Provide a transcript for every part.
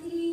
believe.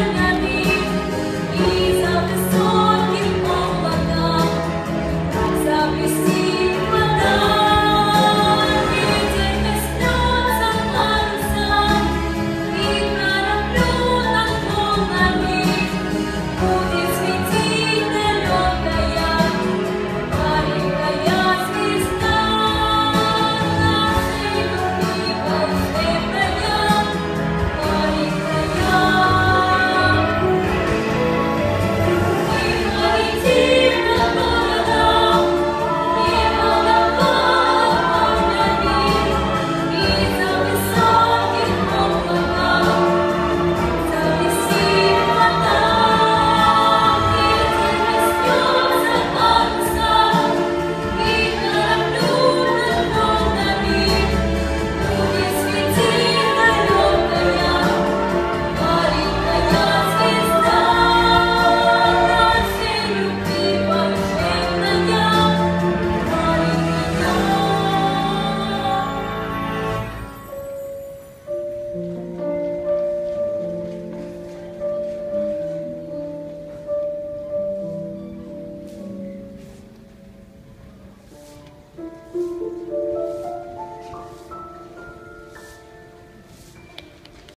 Amen.